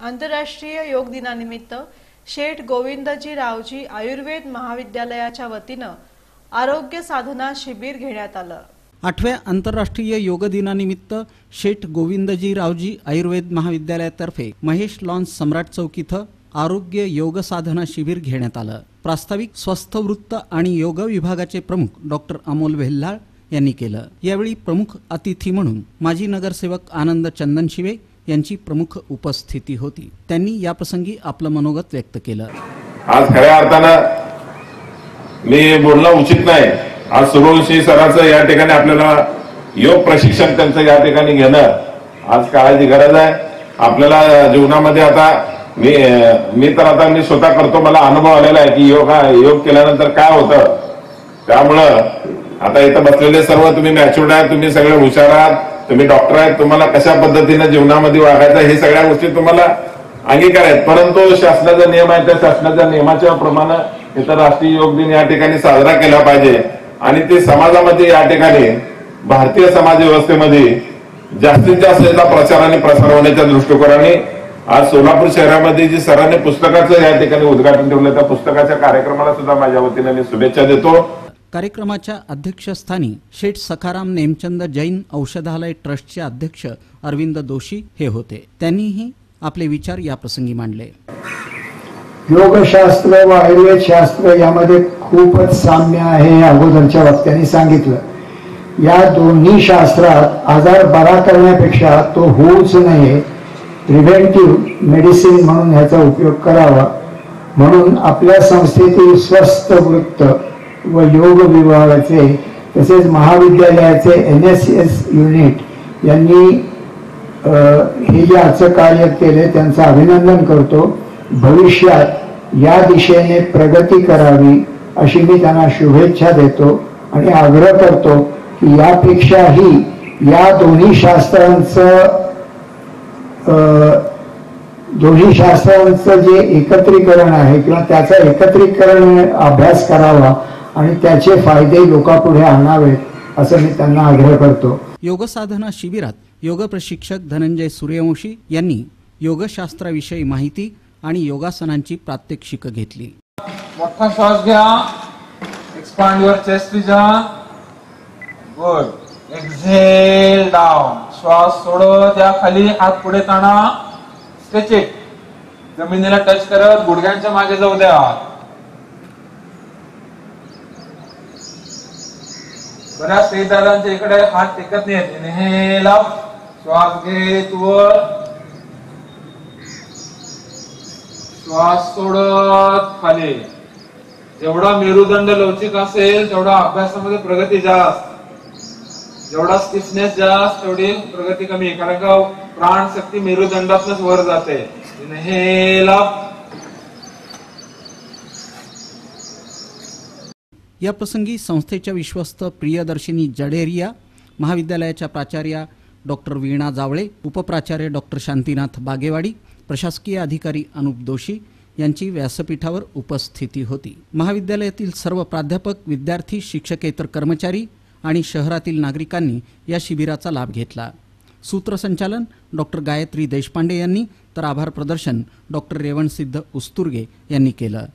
आंतरराष्ट्रीय योग दिनानिमित्त शेठ गोविंदजी रावजी आयुर्वेद महाविद्यालयाच्या वतीनं आरोग्य साधना शिबिर घेण्यात आलं. आठव्या आंतरराष्ट्रीय योग दिनानिमित्त शेठ गोविंदजी रावजी आयुर्वेद महाविद्यालयातर्फे महेश लॉन्स सम्राट चौक इथं आरोग्य योग साधना शिबिर घेण्यात आलं. प्रास्ताविक स्वस्थ वृत्त आणि योग विभागाचे प्रमुख डॉक्टर अमोल वेल्हाळ यांनी केलं. यावेळी प्रमुख अतिथी म्हणून माजी नगरसेवक आनंद चंदन शिवे यांची प्रमुख उपस्थिती होती. त्यांनी याप्रसंगी आपलं मनोगत व्यक्त केलं. आज खऱ्या अर्थानं मी बोलणं उचित नाही. आज सूर्यवंशी सरांचं या ठिकाणी आपल्याला योग प्रशिक्षण त्यांचं या ठिकाणी घेणं आज काळाची गरज आहे. आपल्याला जीवनामध्ये आता मी मी तर आता मी स्वतः करतो. मला अनुभव आलेला आहे की योग योग केल्यानंतर काय होतं. त्यामुळं आता इथं बसलेले सर्व तुम्ही मॅच्युर्ड आहात तुम्ही सगळे हुशार आहात. तुम्ही डॉक्टर आहेत तुम्हाला कशा पद्धतीने जीवनामध्ये वागायचं हे सगळ्या गोष्टी तुम्हाला अंगीकार आहेत. परंतु शासनाचा नियम आहे त्या शासनाच्या नियमाच्या प्रमाणे इथं राष्ट्रीय योग दिन या ठिकाणी साजरा केला पाहिजे. आणि ते समाजामध्ये या ठिकाणी भारतीय समाज व्यवस्थेमध्ये जास्तीत जास्त याचा प्रचार आणि प्रसार होण्याच्या दृष्टिकोनाने आज सोलापूर शहरामध्ये जी सरांनी पुस्तकाचं या ठिकाणी उद्घाटन ठेवलं त्या पुस्तकाच्या कार्यक्रमाला सुद्धा माझ्या वतीने मी शुभेच्छा देतो. कार्यक्रमाच्या अध्यक्षस्थानी शेठ सखाराम नेमचंद जैन औषधालय ट्रस्टचे अध्यक्ष अरविंद दोशी हे होते. त्यांनीही आपले विचार या प्रसंगी मांडले. योगशास्त्र व आयुर्वेद शास्त्र यामध्ये खूपच साम्य आहे अगोदरच्या वक्त्यांनी सांगितलं. या दोन्ही शास्त्रात आजार बरा करण्यापेक्षा तो होऊच नये. प्रिव्हेंटिव्ह मेडिसिन म्हणून ह्याचा उपयोग करावा. म्हणून आपल्या संस्थेतील स्वस्थ वृत्त व योग विभागाचे तसेच महाविद्यालयाचे एन एस एस युनिट यांनी हे जे आजचं कार्य केले त्यांचं अभिनंदन करतो. भविष्यात या दिशेने प्रगती करावी अशी मी त्यांना शुभेच्छा देतो आणि आग्रह करतो की यापेक्षाही या दोन्ही शास्त्रांचं दोन्ही शास्त्रांचं जे एकत्रीकरण आहे किंवा त्याचा एकत्रीकरण अभ्यास करावा आणि त्याचे फायदे लोकांपुढे आणावेत असं मी त्यांना आग्रह करतो. योग साधना शिबिरात योग प्रशिक्षक धनंजय सूर्यवंशी यांनी योगशास्त्राविषयी माहिती आणि योगासनांची प्रात्यक्षिक घेतली. मोठा श्वास घ्या. Expand your chest good exhale down श्वास सोडत या खाली हात पुढे ताणा. स्ट्रेच इट जमिनीला टच करत. गुडघ्यांच्या मागे जाऊ द्या. बऱ्याच दादांच्या इकडे हात टेकत नाहीत. इनहेल श्वास घेत व श्वास सोडत खाली. जेवढा मेरुदंड लवचिक असेल तेवढा अभ्यासामध्ये प्रगती जास्त. जेवढा स्टिफनेस जास्त तेवढी प्रगती कमी. कारण का प्राण शक्ती मेरुदंडातूनच वर जाते. इनहेल याप्रसंगी संस्थेच्या विश्वस्त प्रियदर्शिनी जडेरिया महाविद्यालयाच्या प्राचार्या डॉक्टर वीणा जावळे उपप्राचार्य डॉक्टर शांतीनाथ बागेवाडी प्रशासकीय अधिकारी अनुप दोशी यांची व्यासपीठावर उपस्थिती होती. महाविद्यालयातील सर्व प्राध्यापक विद्यार्थी शिक्षकेतर कर्मचारी आणि शहरातील नागरिकांनी या शिबिराचा लाभ घेतला. सूत्रसंचालन डॉक्टर गायत्री देशपांडे यांनी तर आभार प्रदर्शन डॉक्टर रेवणसिद्ध उस्तुर्गे यांनी केलं.